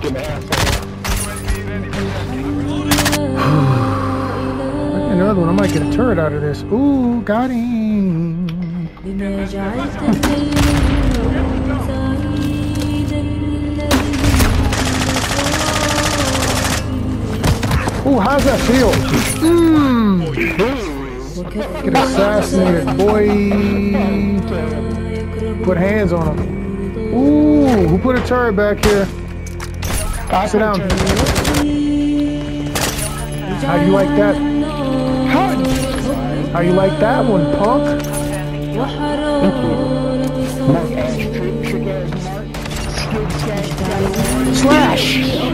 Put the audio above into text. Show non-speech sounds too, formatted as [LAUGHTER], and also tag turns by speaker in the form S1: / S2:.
S1: fucking [SIGHS] asshole.
S2: Another one. I might get a turret out of this. Ooh, got him. Ooh, how's that feel? Mmm. Get assassinated, boy. Put hands on him. Ooh, who put a turret back here? Sit down. How do you like that? How you like that one, punk? Slash!